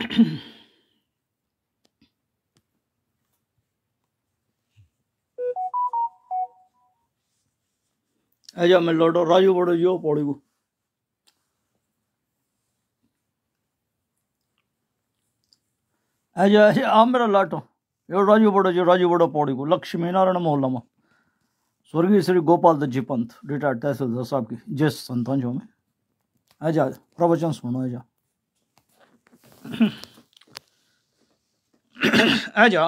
ऐजा मैं लौटो, राजू बड़ो जो पड़ी को ऐजा ऐजा आ लाटो। यो राजू बड़ो जो राजू बड़ो पौड़ी को लक्ष्मी नारायण मोहल्ला स्वर्गीय श्री गोपाल दत्त जी पंत रिटायर्ड तहसीलदार साहब की। जिस संतान जो में। ऐजा प्रवचन सुनो ऐजा ऐजा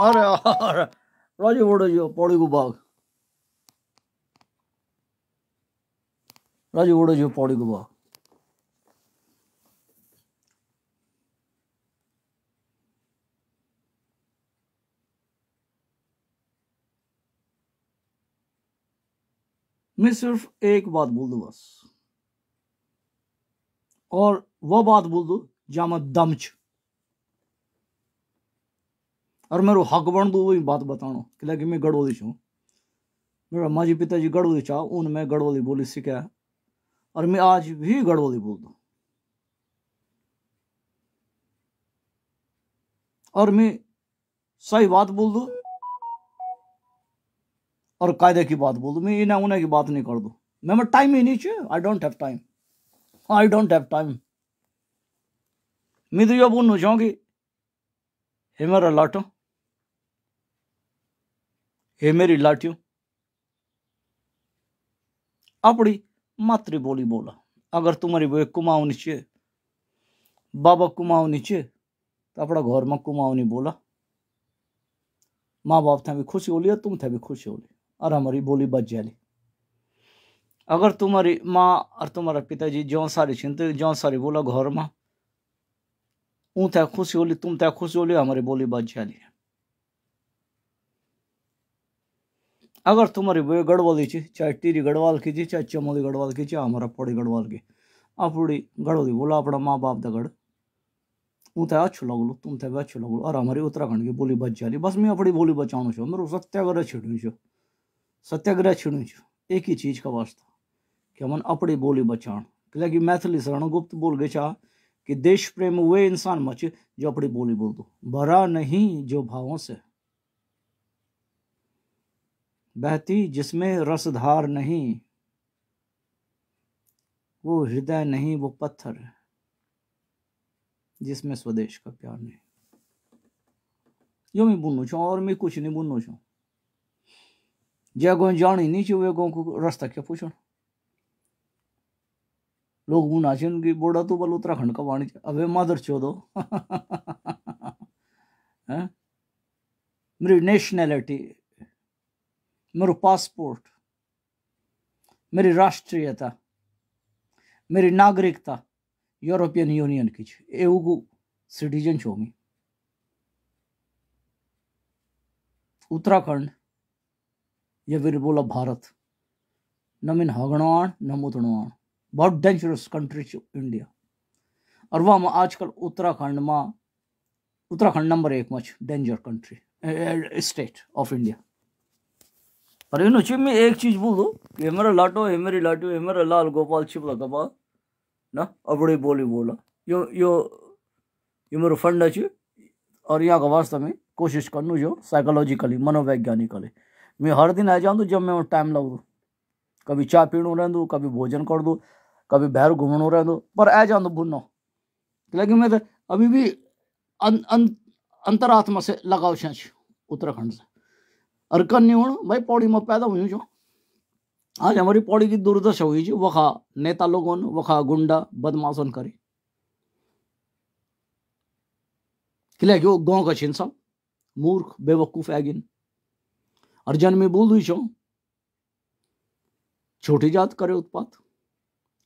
अरे अरे राजू बड़ो जो, पौड़ी को बाग। राजू बड़ो जो, पौड़ी को बाग। मैं सिर्फ़ एक बात बोल दूँ बस। और वो बात बोल दो जहाँ मैं दम च। और मेरे हक बन दो, वही बात बतानो। कि मैं गढ़वाली छू। मेरा माँ जी पिताजी गढ़वाली चाह उन मैं गढ़वाली बोली सीखा और मैं आज भी गढ़वाली बोल दू और मैं सही बात बोल दू, और कायदे की बात बोल दू। मैं इन्हें उन्हें की बात नहीं कर दूँ। मैं मैं टाइम ही नहीं चाहिए I don't have time I don't have time मैं तो बोलना चाहूँगी हे मेरा लाटो। हे मेरी लाटियो। अपनी मातृ बोली अगर तुम्हारी वो कुमाऊ नीचे, बाबा कुमाऊ नीचे तो अपना घर में कुमाऊ नहीं बोला। माँ बाप थे भी खुशी होली और तुम थे भी खुशी होली। और हमारी बोली बच जाली अगर तुम्हारी माँ और तुम्हारा पिताजी जो सारी चिंता जो सारी बोला घर में ऊँ थे खुशी होली, तुम थे खुशी होली, हमारी बोली बच जाली अगर तुम्हारी वो गढ़वाली ची, चाहे टीरी गढ़वाल की जी चाहे चमोली गढ़वाल की चाहे हमारा पौड़ी गढ़वाल की अपनी गढ़वाली बोला, अपना माँ बाप दा गढ़ ऊँ थे अच्छो लगलो, तुम भी अच्छो लगलो, और हमारी उत्तराखंड की बोली बच जाली बस मैं अपनी बोली बचाऊँ छो, मेरे सत्याग्रह छिड़ू छो, सत्याग्रह छिड़ू छो, एक ही चीज़ का वास्ता। कि हमन अपनी बोली बचाण। कि मैथिली शरण गुप्त बोल गए चाह कि देश प्रेम वे इंसान मच जो अपनी बोली बोल दो भरा नहीं जो भावों से। बहती जिसमें रसधार नहीं, वो हृदय नहीं, वो पत्थर है जिसमें स्वदेश का प्यार नहीं। यो मैं बुनू छो और मैं कुछ नहीं बुनू छो। जगह जानी नहीं चाहिए गो को रास्ता क्या पूछो लोग बुना कि बोड़ा तो बल उत्तराखंड का वाणी अबे मादर चौदो मेरी नेशनैलिटी मेरा पासपोर्ट मेरी राष्ट्रीयता, मेरी नागरिकता यूरोपियन यूनियन की एवगु सिटीजन छो मी। उत्तराखंड, या फिर बोला भारत। न मिन हगणवाण न मुतणवाण बहुत डेंजरस कंट्री छो इंडिया और वह में आजकल उत्तराखंड में, उत्तराखंड नंबर एक much danger country state of India पर इन ची मैं एक चीज़ बोल दो कि मेरा लाटो है मेरी लाटो है मेरा लाल गोपाल छिपला ना अपनी बोली बोला। यो यो यो मेरो फंड अच्छी और यहाँ का वास्ता में कोशिश करनू जो साइकोलॉजिकली मनोवैज्ञानिकली। मैं हर दिन आ जाऊँ तो जब मैं टाइम लग दूँ कभी चाय पीणू रहूँ कभी भोजन कर दूँ कभी बहर घूमणू रहूँ पर आ जाऊँ बुनो लेकिन मैं तो अभी भी अं, अं, अंतरात्मा से लगाव छे उत्तराखंड से। और कन्नी हूँ भाई पौड़ी में पैदा हुई जो आज हमारी पौड़ी की दुर्दशा हुई जी वखा नेता लोगों ने वखा गुंडा बदमाशन करे। किले क्यों गाँव का छिन सब मूर्ख बेवकूफ़ एगिन और जन्मी बोल छो छोटी जात करे उत्पात।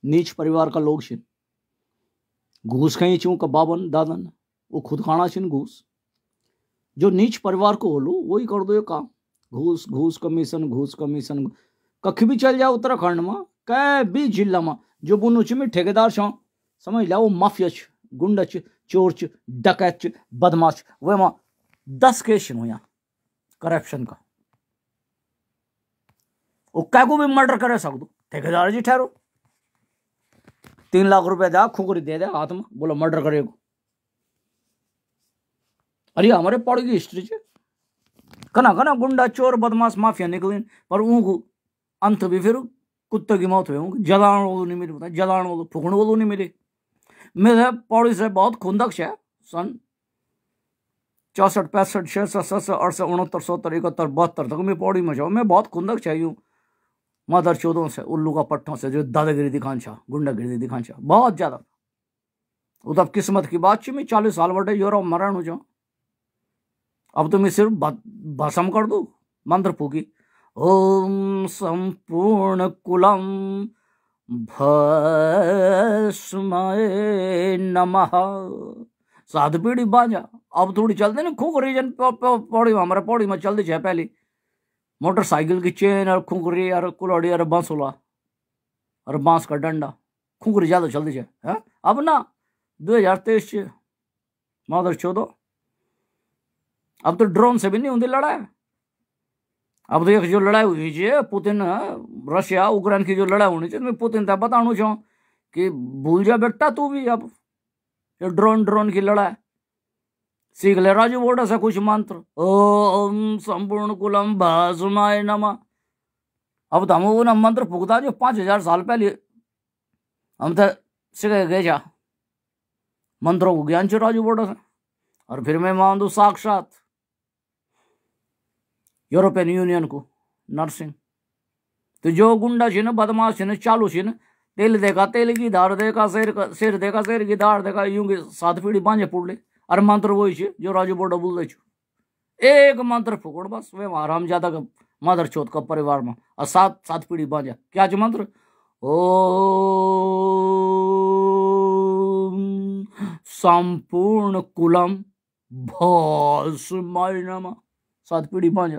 नीच परिवार का लोग छिन। घूस कहीं चूं का बाबन, दादन, वो खुद खाना छिन घूस। जो नीच परिवार को होलो, वही कर दो ये काम। घूस घूस कमीशन घूस कमीशन कख भी चल जाओ उत्तराखंड में कै भी जिला में, जो बुनु में ठेकेदार छो। समझ लो वो माफिया छ, गुंडा छ, चोर छ, डकैत छ, बदमाश वे में दस केस हुआ करप्शन का। वो कै को भी मर्डर कर सकदो, ठेकेदार जी ठहरो। तीन लाख रुपए दे खुकरी दे दे हाथ में, बोलो मर्डर करेगा। अरे, हमारे पौड़ी की हिस्ट्री च। कना कना, गुंडा, चोर, बदमाश, माफिया निकले। पर उनको अंत भी फिर कुत्ते की मौत हुई। जलाने वालों नहीं मिली बताए जलाने वालों फूकने वालों नहीं मिले। मेरे पौड़ी से बहुत खुंदक्ष है सन चौसठ, पैंसठ छियासठ सड़सठ अड़सठ उनहत्तर, सत्तर, इकहत्तर, बहत्तर तक मैं पौड़ी में जाऊँ मैं बहुत खुंदक चाहिए मदर चौदों से, उल्लू का पट्टों से, जो दादागिरी दिखान छा, गुंडागिरी दिखान छा, बहुत ज़्यादा। वो तब किस्मत की बात थी मैं चालीस साल बटे यूरोप मरण हो जाऊँ। अब तो मैं सिर्फ़ भसम कर दू, मंत्र फूकी। ओम संपूर्ण कुलम भस्मय नमः। सात पीढ़ी बाजा, अब थोड़ी चलते ना खूक रीजन पौड़ी हमारे पौड़ी में चलती है पहले। मोटरसाइकिल की चेन और खुकरी और कुलड़ी और बांसुला और बाँस का डंडा। खुकरी ज़्यादा चलती है, अब ना दो हज़ार तेईस मादर चौदह। अब तो ड्रोन से भी नहीं होती लड़ाई। अब तो एक जो लड़ाई हुई है पुतिन रशिया उक्रेन की जो लड़ाई होनी चाहिए पुतिन तक बताना चाहूँ कि भूल जा बेटा तू भी अब। ये ड्रोन ड्रोन की लड़ाई। सीख ले राजू बोर्डा से कुछ मंत्र। ओम संपूर्ण कुलम भासुमाय नमा। अब तो हम ना मंत्र फूकता जो पाँच हज़ार साल पहले हम तो सीख गए जा। मंत्रों को ज्ञान चाहिए राजू बोर्डा से। और फिर मैं मान दू साक्षात यूरोपियन यूनियन को नर्सिंग तो जो गुंडा छी न बदमाश छी न चालू छी न तेल देखा तेल की धार देखा, शेर का शेर देखा, शेर की धार देखा, यूँ की सात पीढ़ी बांझे पुड़ले और मंत्र वही छे, जो राजू बोर्डा बोल छु। एक मंत्र फुकड़ बस, वे आराम ज़्यादा का मदर चौथ का परिवार में। और सात सात पीढ़ी बांझा क्या छ मंत्र? ओ संपूर्ण कुलम भस्माय नमः। सात पीढ़ी पाँच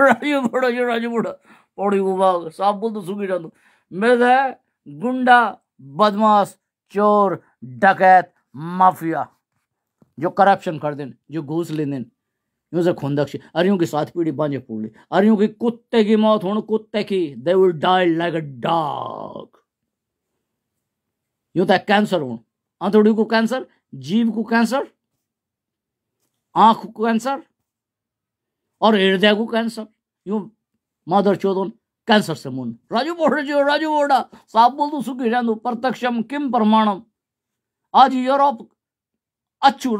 राजू बड़ा जो राजू बड़ा। पौड़ी विभाग साफ़ बोल तो सुखी जातो मेरे गुंडा, बदमाश, चोर, डकैत, माफिया। जो करप्शन कर देन, जो घूस ले देन, यूँ से खुंदक अरियों की सात पीढ़ी बांझे पूरी अरियों की कुत्ते की मौत होने, कुत्ते की। They will die like a dog यूँ तो कैंसर हो आंतड़ी को कैंसर जीव को कैंसर आँख को कैंसर और हृदय को कैंसर यूँ मदर चौधन कैंसर से मुन। राजू बोड़ा जो, राजू बोड़ा साफ़ बोल दो सुखी रहूँ प्रत्यक्षम किम प्रमाणम। आज यूरोप अच्छू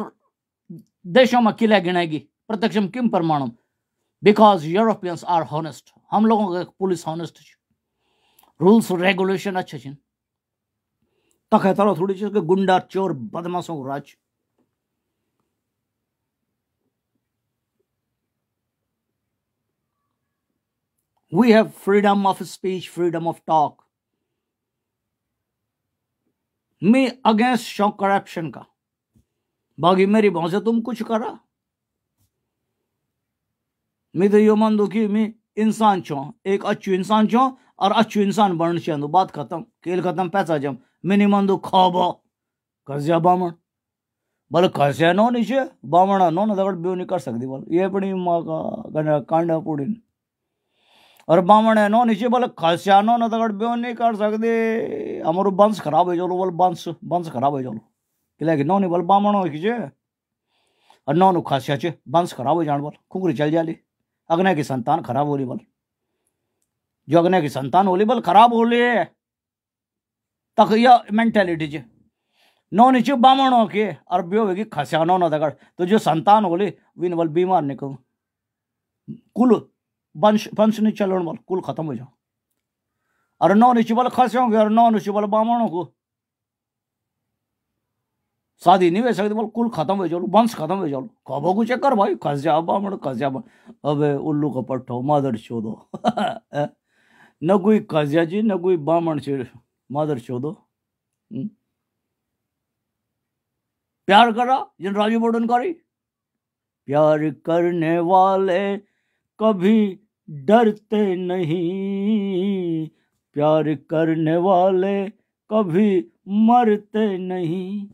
देशों में किले गिनेगी प्रत्यक्षम किम प्रमाणम बिकॉज़ यूरोपियंस आर हॉनेस्ट हम लोगों का पुलिस हॉनेस्ट रूल्स रेगुलेशन अच्छे छिन तक है थोड़ी चीज़ गुंडा चोर बदमाशों को राज। We have freedom of speech, freedom of talk. मैं अगेंस्ट शॉक करप्शन का। बाकी मेरी भाव से तुम कुछ करा। मैं तो यो मान दो कि मैं इंसान छो, एक अच्छू इंसान छो, और अच्छू इंसान बन चाहूँ बात खत्म खेल खत्म, पैसा जम। मैं नहीं मान दो खाबा कसिया बामण। बोले कसिया नो नीचे बामणा नो ना दगड़ ब्यो नहीं कर सकती बोल। ये अपनी माँ का कांडा पूड़ी और बामण है नो नीचे बोले खसियानो न तगड़ ब्यो नहीं कर सकते हमारो बंश खराब हो जाओ बोल बंश बंश खराब हो चलो किला कि नो नहीं बोल, बामण हो खींचे और नौ नु खसिया चे बंश खराब हो जान बोल, कुकरी चल जाली अग्नि की संतान खराब होली बोल। जो अग्नि की संतान होली बोल, खराब होली तक यह मेंटेलिटी चे नौ नीचे बामण हो के, और ब्यो होगी खसियानो न तगड़ तो जो संतान होली विन बोल, बीमार निकल कुल वंश वंश नहीं चलन वाल कुल खत्म हो जाओ। और नौ नीचे वाले खसे होंगे और नौ नीचे वाले बामणों को शादी नहीं हो सकती बोल, कुल खत्म हो जाओ, वंश खत्म हो जाओ। कबो को चक्कर भाई? खस जा बामण खस जा अबे, उल्लू का पट्टो, मादर चोदो न कोई खसिया जी, न कोई बामण से मादर चोदो प्यार करा, जिन राजू बोर्डन करी। प्यार करने वाले कभी डरते नहीं। प्यार करने वाले कभी मरते नहीं।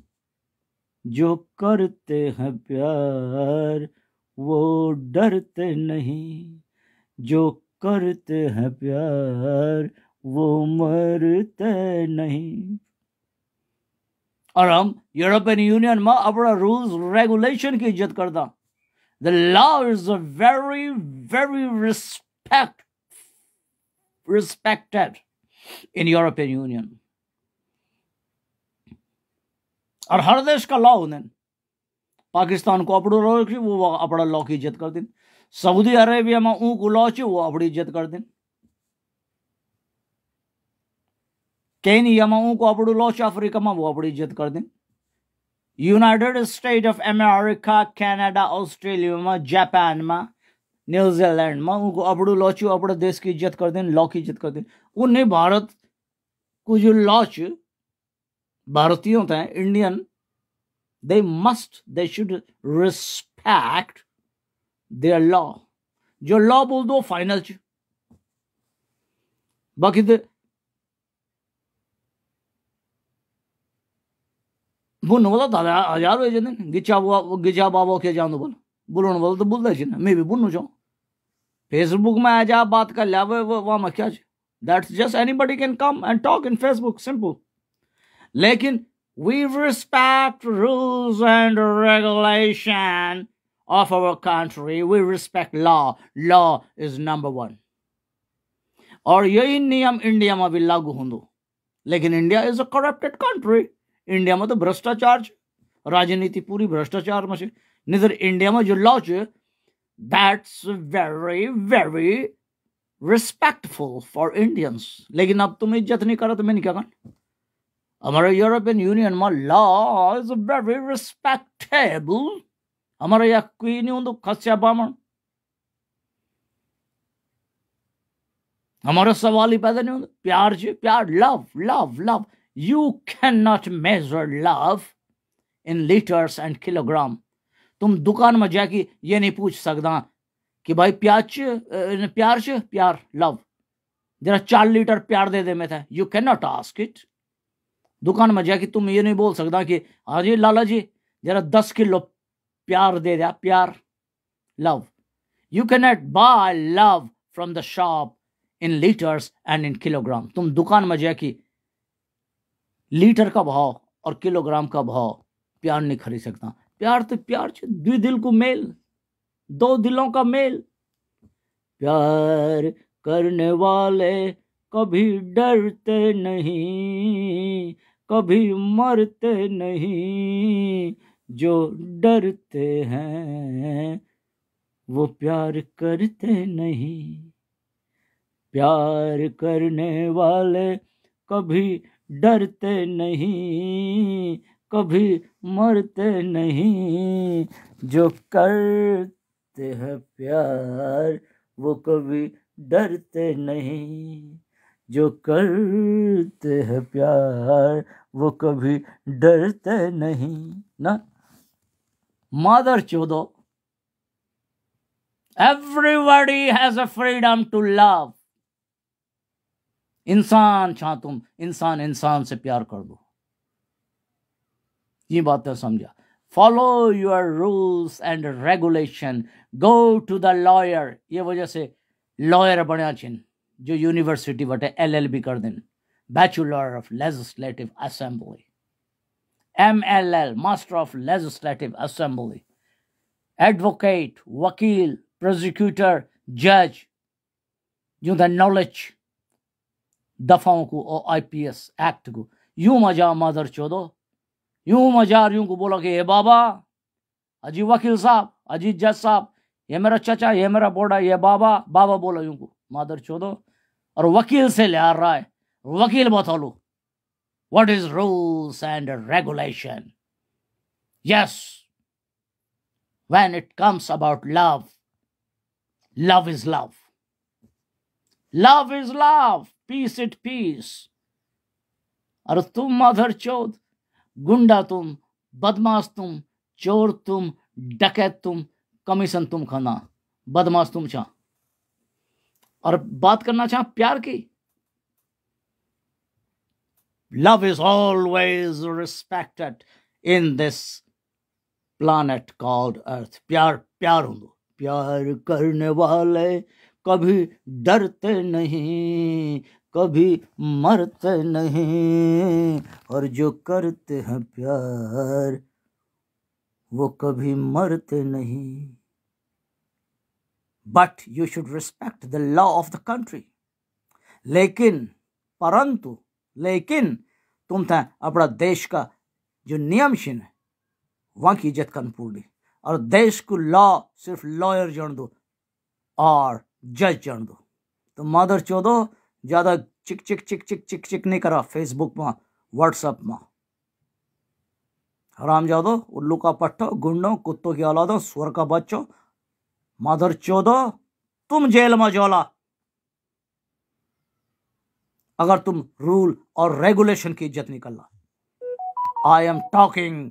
जो करते हैं प्यार, वो डरते नहीं। जो करते हैं प्यार, वो मरते नहीं। और हम यूरोपियन यूनियन में अपना रूल्स रेगुलेशन की इज़्ज़त करता। The law is a very very respect respected in European Union और हर देश का लॉ उन्हें। पाकिस्तान को अपड़ो लॉ वो अपड़ा लॉ की इज़्ज़त कर दिन सऊदी अरेबिया में ऊँक लॉ ची वो अपनी इज़्ज़त कर दिन केनिया में को अपड़ो लॉ ची अफ्रीका में वो अपनी इज़्ज़त कर दिन United State of America, Canada, Australia में, जापान में, न्यूजीलैंड में उनको अपड़ो लॉ ची अपने देश की इज़्ज़त कर दिन लॉ की इज़्ज़त कर दिन उन्हें भारत को जो लॉ ची भारतीय होते हैं Indian they must they should respect their law जो लॉ बोल दो फाइनल च। बाकी बुन बोला दादा हज़ार हो जाते गिचा गिचा बाबा के जानो बोल। तो मैं भी फेसबुक में आ जा बात कर लिया वहाँ में क्या that's just anybody can come and talk in Facebook simple लेकिन we respect rules and regulation of our country. We respect law. Law is number one. और यही नियम इंडिया में भी लागू होंगे लेकिन India is a corrupted country India में तो भ्रष्टाचार राजनीति पूरी भ्रष्टाचार में निधर इंडिया में जो लॉ છે that's very very respectful for Indians लेकिन अब तुम इज़्ज़त नहीं करो तो मैंने क्या कहना हमारे यूरोपियन यूनियन में लॉ इज़ वेरी रिस्पेक्टेबल हमारे यहाँ कोई नहीं हूँ खस्या बामण हमारा सवाल ही पैदा नहीं होता प्यार जी, प्यार love love love You cannot measure love in liters and kilogram. तुम दुकान में जाके ये नहीं पूछ सकता कि भाई प्याज प्यार प्यार लव जरा चार लीटर प्यार दे दे मैं था। You can not ask it दुकान में जाके तुम ये नहीं बोल सकता कि हाँ लाला जी, जरा दस किलो प्यार दे दिया प्यार love you can not buy love from the shop in litres and in kilogram तुम दुकान में जाके लीटर का भाव और किलोग्राम का भाव प्यार नहीं खरीद सकता प्यार तो प्यार द्वि दिल को मेल, दो दिलों का मेल। प्यार करने वाले कभी डरते नहीं। कभी मरते नहीं, जो डरते हैं, वो प्यार करते नहीं। प्यार करने वाले कभी डरते नहीं, कभी मरते नहीं, जो करते हैं प्यार, वो कभी डरते नहीं। जो करते हैं प्यार, वो कभी डरते नहीं, ना? मदर चौदो everybody has a freedom to love इंसान छा तुम, इंसान इंसान से प्यार कर दो। ये बात समझा। Follow your rules and regulation go to the lawyer ये वजह से लॉयर बनया छिन जो यूनिवर्सिटी बटे एल एल बी कर दिन bachelor of legislative assembly M L L master of legislative assembly advocate वकील प्रोसिक्यूटर जज जो द नॉलेज दफाओं को और आईपीएस एक्ट को। यूँ मज़ा मदर चौदो। यूँ मज़ा यूँ को बोला कि ये बाबा, अजी वकील साहब, अजी जज साहब, ये मेरा चचा, ये मेरा बोड़ा, ये बाबा बाबा बोला यूँ को। मादर चौदो। और वकील से ले आ रहा है। वकील बता लो what is rules and regulation? Yes. When it comes about love love is love love is love. Peace it peace और तुम माधर चौथ गुंडा तुम, बदमाश तुम, चोर तुम, डकैत तुम, कमीशन तुम खाना, बदमाश तुम चाह और बात करना चाह प्यार की। Love is always respected in this planet called earth प्यार प्यार होंगे। प्यार करने वाले कभी डरते नहीं, कभी मरते नहीं, और जो करते हैं प्यार, वो कभी मरते नहीं। But you should respect the law of the country लेकिन, परंतु, लेकिन, तुम था अपना देश का जो नियम शिन है, वहाँ की इज़्ज़त कर पूरी और देश को लॉ सिर्फ़ लॉयर जान दो और जज जान दो। तो मदर चौदो, ज़्यादा चिक चिक चिक चिक चिक चिक नहीं करा फेसबुक में व्हाट्सएप में। हराम जादो, उल्लू का पट्टो, गुंडो, कुत्तों की औलादो, स्वर का बच्चो मदर चौदो तुम जेल में जोला अगर तुम रूल और रेगुलेशन की इज़्ज़त नहीं I am talking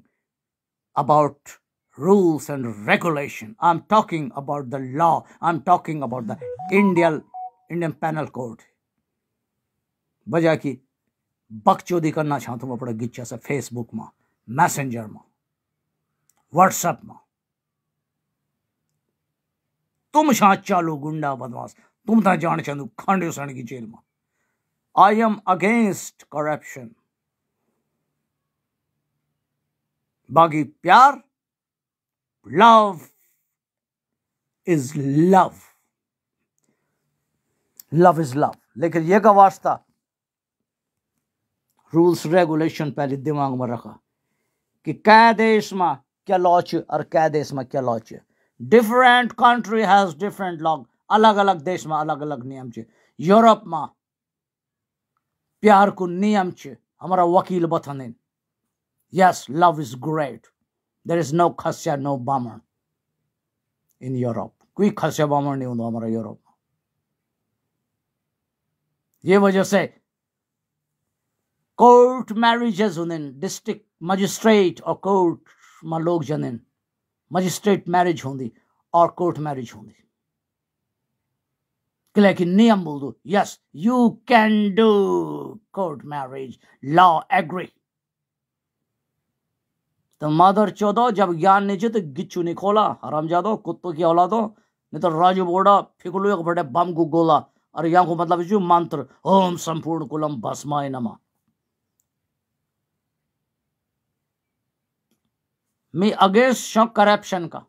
about rules and regulation. I'm talking about the law. I'm talking about the Indian Indian Penal Code. वजह की बकचोदी करना चाहता हूँ अपने गिच्चा से फेसबुक में मैसेंजर में व्हाट्सएप में तुम चालू, गुंडा बदमाश। तुम था जान चाहू खांडे सण की जेल में। आई एम अगेंस्ट करप्शन बाकी प्यार love is love love is love लेकिन ये का वास्ता रूल्स रेगुलेशन पहले दिमाग में रखा कि क्या देश में क्या लॉ और क्या देश में क्या law different country has different law अलग अलग देश में अलग अलग नियम छे यूरोप में प्यार को नियम छे हमारा वकील बथन yes love is great there is no खस्या no बामण इन यूरोप कोई खस्या बामण नहीं होता हमारा यूरोप में ये वजह से कोर्ट मैरिजेस होने डिस्ट्रिक्ट मजिस्ट्रेट और कोर्ट में लोग जन मजिस्ट्रेट मैरिज होंगी और कोर्ट मैरिज होंगी लेकिन नियम बोल दो yes you can do court marriage law agree तो मदर चौदह, जब ज्ञान नहीं तो गिच्चू नहीं खोला, हराम जादो, कुत्तों की औलादो, नहीं तो राजू बोड़ा, फिकलू एक बड़े बम को गोला, और यहाँ को मतलब जो मंत्र, ओम संपूर्ण कुलम भस्माय नमा। मैं अगेंस्ट शौक करप्शन का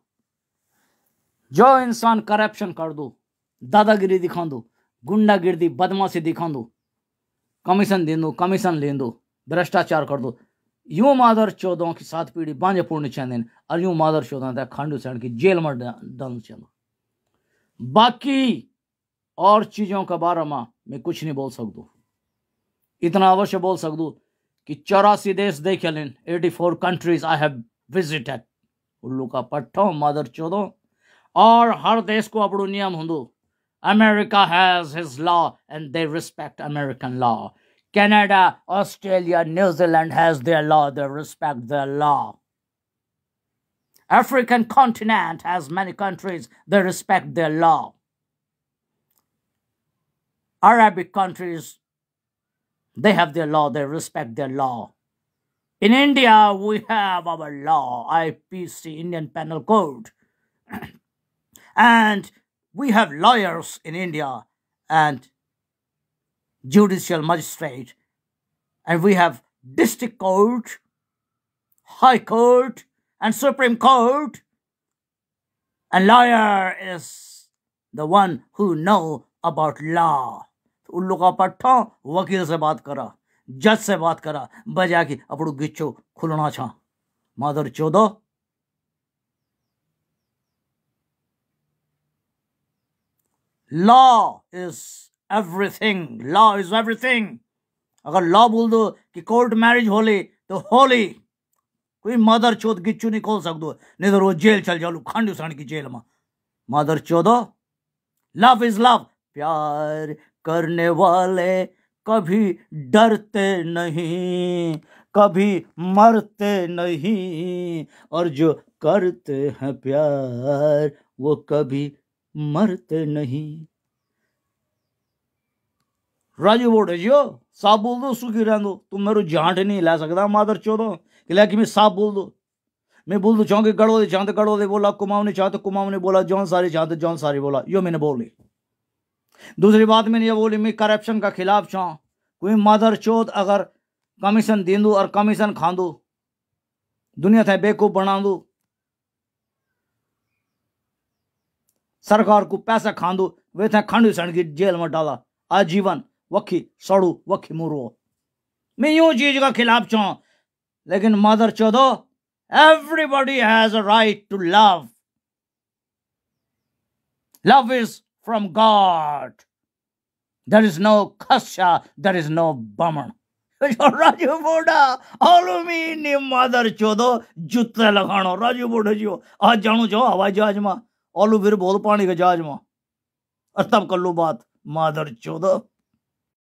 जो इंसान करप्शन कर दो, दादागिरी दिखा दो, गुंडागिर्दी, बदमाशी दिखा दो कमीशन दे दो कमीशन ले दो, भ्रष्टाचार कर दो। यूँ मादर चौदह की सात पीढ़ी बांझे पूर्ण चंदन और यूँ मादर चौदह था खांडू सैन की जेल में डाल चलो बाकी और चीज़ों के बारे में मैं कुछ नहीं बोल सकूँ इतना अवश्य बोल सकूँ कि चौरासी देश देख लें eighty four countries I have visited उल्लू का पट्टो मादर चौदह और हर देश को अपनो नियम होंदो America has his law and they respect American law Canada, Australia, New Zealand has their law, they respect their law. African continent has many countries, they respect their law. Arabic countries, they have their law, they respect their law. In India, we have our law, IPC, Indian Penal Code. and we have lawyers in India and judicial magistrate, and we have district court, high court, and supreme court. And lawyer is the one who know about law. उल्लू का पट्टा वकील से बात करा जज से बात करा बजा की अपड़ू गिच्छो खुलना छा। मादर चौदह law is everything law is everything अगर लॉ बोल दो कि कोर्ट मैरिज होली तो होली। कोई मदर चौथ गिच्चू नहीं खोल सकते नहीं तो वो जेल चल जाओ खांडू साण की जेल में। मदर चौदो। लव इज़ लव प्यार करने वाले कभी डरते नहीं, कभी मरते नहीं, और जो करते हैं प्यार, वो कभी मरते नहीं। राजू बोटे जो साफ़ बोल दो, सुखी रह दो। तुम मेरे झांट नहीं ला सकता मादर चौदो कि मैं साफ़ बोल दो? मैं बोल दो चाहूँ गड़ो दे चाहते गड़ो दे बोला, कुमाऊ ने चाहते, कुमाऊ ने बोला, जौन सारी चाहते, जौन सारी बोला। यो मैंने बोली दूसरी बात मैंने ये बोली, मैं करप्शन का खिलाफ चाह कोई मदर चौथ अगर कमीशन दींदू और कमीशन खांदू, दुनिया थे बेकूफ बना दू सरकार को पैसा खांदू, वे थे खंड सण की जेल में डाला, आजीवन वखी सड़ू, वखी मुरो। मैं यूँ चीज़ का खिलाफ चाह लेकिन मदर चौधो everybody has right to love love is from God there is no खस्या there is no बमन राजू बोडा ऑलमी मदर चौधो जूते लगानो राजू बोडा जी आज जानू जो हवाई जहाज़ में ओलू फिर बोल पानी के जहाज़ में और तब कर लो बात मदर चौधो